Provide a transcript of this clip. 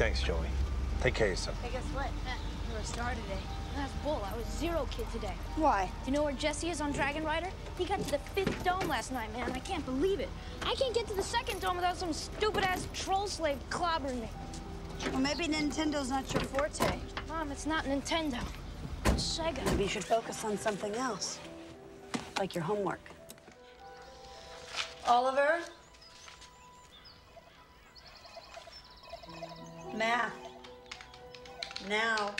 Thanks, Joey. Take care of yourself. Hey, guess what? You're a star today. That's bull. I was zero kid today. Why? Do you know where Jesse is on Dragon Rider? He got to the fifth dome last night, man. I can't believe it. I can't get to the second dome without some stupid-ass troll slave clobbering me. Well, maybe Nintendo's not your forte. Mom, it's not Nintendo. It's Sega. Maybe you should focus on something else, like your homework. Oliver? Math. Now.